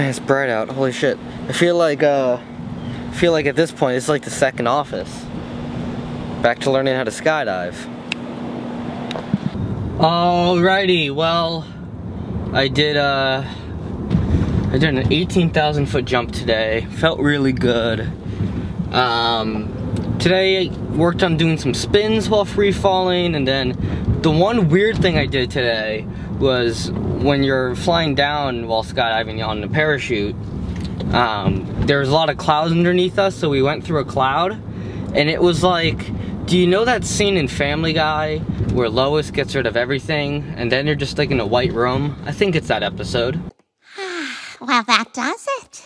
Man, it's bright out. Holy shit. I feel like, uh, I feel like at this point it's like the second office. Back to learning how to skydive. Alrighty, well, I did, uh, I did an 18,000 foot jump today. Felt really good. Um, today I worked on doing some spins while free falling and then the one weird thing I did today was when you're flying down while skydiving on the parachute, um, there's a lot of clouds underneath us, so we went through a cloud, and it was like, do you know that scene in Family Guy where Lois gets rid of everything, and then you're just like in a white room? I think it's that episode. well, that does it.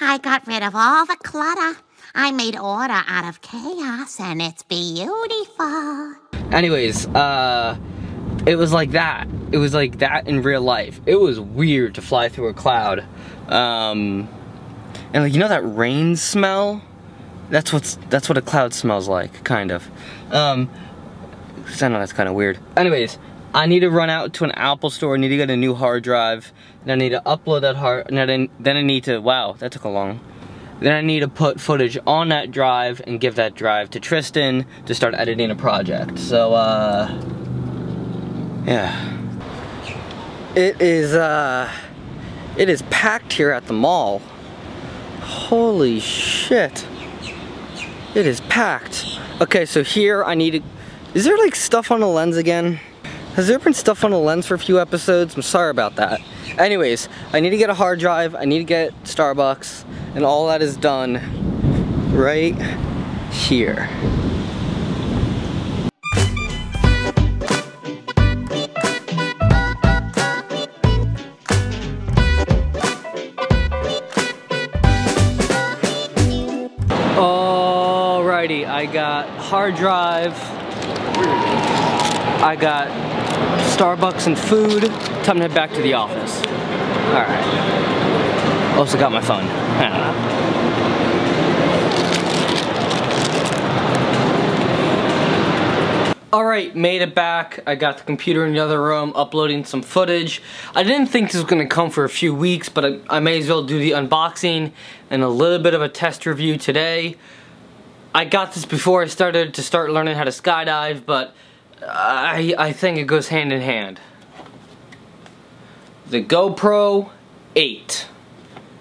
I got rid of all the clutter. I made order out of chaos, and it's beautiful. Anyways, uh, it was like that. It was like that in real life. It was weird to fly through a cloud. Um, and like, you know that rain smell? That's what's that's what a cloud smells like, kind of. Um, I know that's kind of weird. Anyways, I need to run out to an Apple store. I need to get a new hard drive. Then I need to upload that hard. And then then I need to. Wow, that took a long. Then I need to put footage on that drive and give that drive to Tristan to start editing a project. So, uh, yeah. It is, uh, it is packed here at the mall. Holy shit. It is packed. Okay, so here I need to, is there like stuff on the lens again? Has there been stuff on the lens for a few episodes? I'm sorry about that. Anyways, I need to get a hard drive, I need to get Starbucks, and all that is done right here. I got hard drive. I got Starbucks and food. Time to head back to the office. Alright. Also got my phone. Alright, made it back. I got the computer in the other room, uploading some footage. I didn't think this was going to come for a few weeks, but I, I may as well do the unboxing and a little bit of a test review today. I got this before I started to start learning how to skydive, but I, I think it goes hand in hand. The GoPro 8.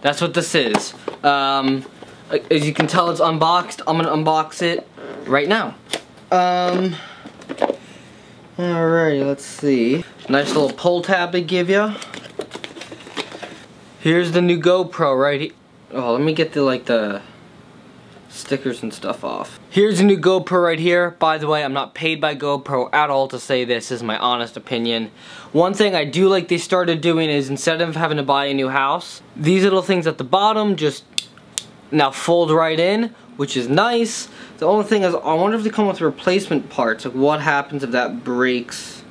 That's what this is. Um, as you can tell, it's unboxed. I'm gonna unbox it right now. Um, alright, let's see. Nice little pull tab they give you. Here's the new GoPro right here. Oh, let me get the, like, the stickers and stuff off. Here's a new GoPro right here. By the way, I'm not paid by GoPro at all to say this. this is my honest opinion. One thing I do like they started doing is instead of having to buy a new house, these little things at the bottom just now fold right in, which is nice. The only thing is, I wonder if they come with replacement parts. Like what happens if that breaks,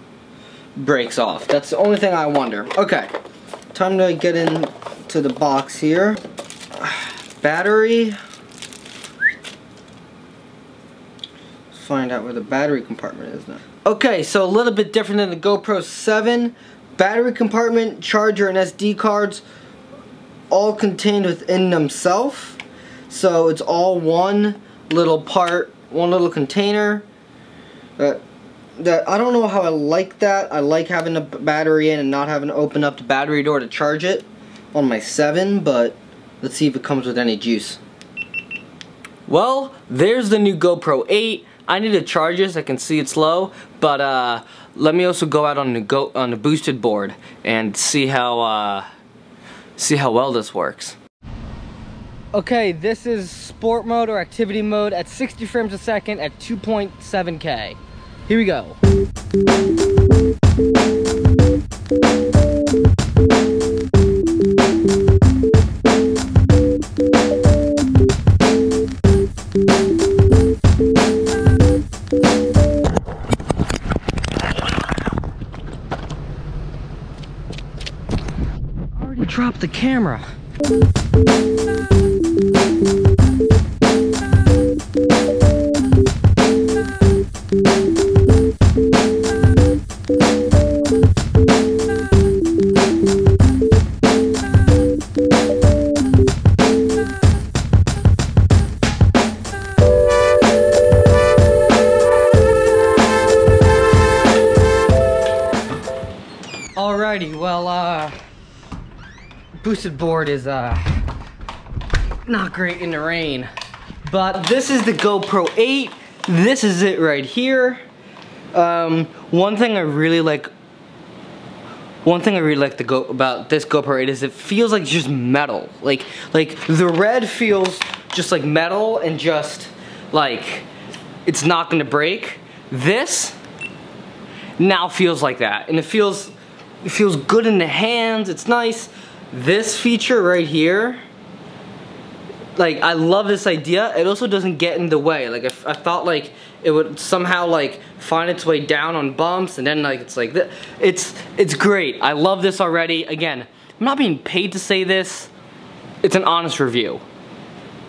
breaks off. That's the only thing I wonder. Okay, time to get into the box here. Battery. Find out where the battery compartment is now. Okay, so a little bit different than the GoPro 7. Battery compartment, charger, and SD cards all contained within themselves. So it's all one little part, one little container. Uh, that, that I don't know how I like that. I like having the battery in and not having to open up the battery door to charge it on my 7, but let's see if it comes with any juice. Well, there's the new GoPro 8. I need to charge this, I can see it's low, but uh, let me also go out on the go on the boosted board and see how uh, see how well this works. Okay, this is sport mode or activity mode at 60 frames a second at 2.7k. Here we go. the camera. Alrighty, well, uh, boosted board is uh, not great in the rain. But this is the GoPro 8. This is it right here. Um, one thing I really like one thing I really like go about this GoPro 8 is it feels like just metal. Like like the red feels just like metal and just like it's not gonna break. This now feels like that. And it feels it feels good in the hands, it's nice. This feature right here, like I love this idea. It also doesn't get in the way. Like if I thought like it would somehow like find its way down on bumps and then like it's like this. It's it's great. I love this already. Again, I'm not being paid to say this. It's an honest review.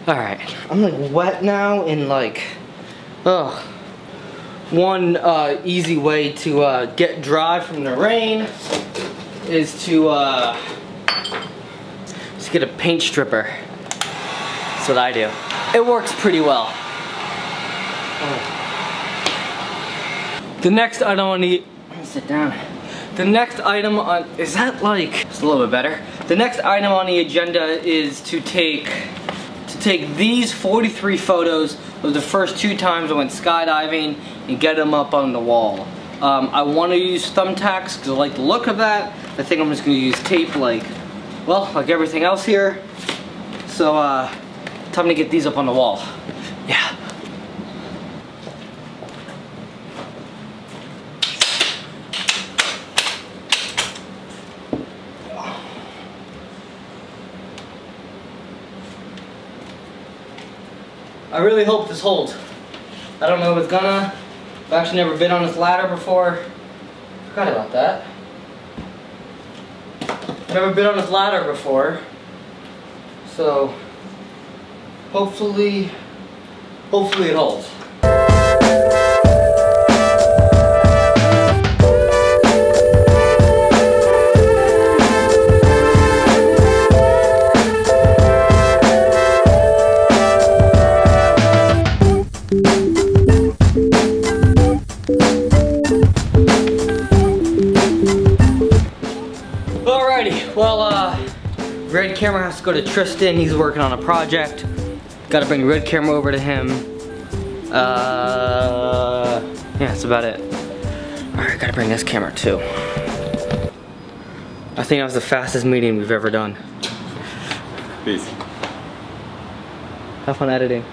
All right, I'm like wet now and like, ugh. One uh, easy way to uh, get dry from the rain is to uh, get a paint stripper. That's what I do. It works pretty well. The next item on the, sit down. The next item on, is that like, it's a little bit better. The next item on the agenda is to take, to take these 43 photos of the first two times I went skydiving and get them up on the wall. Um, I want to use thumbtacks because I like the look of that. I think I'm just going to use tape like, well, like everything else here. So, uh, time to get these up on the wall. Yeah. I really hope this holds. I don't know if it's gonna. I've actually never been on this ladder before. Forgot about that. I've never been on this ladder before. So, hopefully, hopefully it holds. Red camera has to go to Tristan. He's working on a project. Gotta bring red camera over to him. Uh, yeah, that's about it. Alright, gotta bring this camera too. I think that was the fastest meeting we've ever done. Peace. Have fun editing.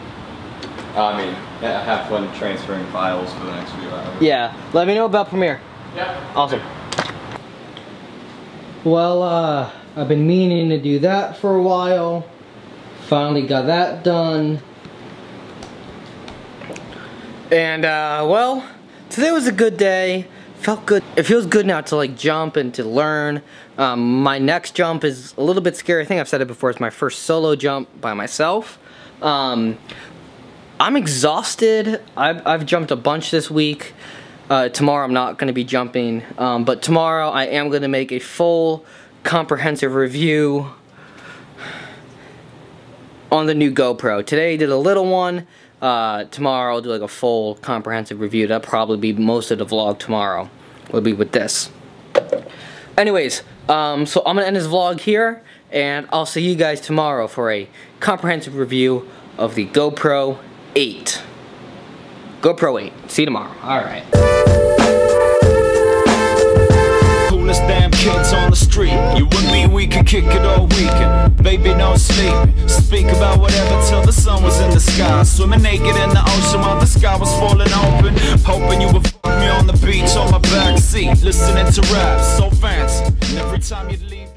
I mean, yeah, have fun transferring files for the next few hours. Yeah, let me know about Premiere. Yeah. Awesome. Well, uh, I've been meaning to do that for a while. Finally got that done. And, uh, well, today was a good day. Felt good. It feels good now to, like, jump and to learn. Um, my next jump is a little bit scary. I think I've said it before. It's my first solo jump by myself. Um, I'm exhausted. I've, I've jumped a bunch this week. Uh, tomorrow I'm not going to be jumping, um, but tomorrow I am going to make a full comprehensive review on the new GoPro. Today I did a little one. Uh, tomorrow I'll do like a full comprehensive review. That'll probably be most of the vlog tomorrow. Will be with this. Anyways, um, so I'm going to end this vlog here, and I'll see you guys tomorrow for a comprehensive review of the GoPro 8. GoPro 8. See you tomorrow. Alright. We could kick it all weekend. Baby, no sleep. Speak about whatever till the sun was in the sky. Swimming naked in the ocean while the sky was falling open. Hoping you would fuck me on the beach on my back seat. Listening to raps, so fancy. And every time you leave.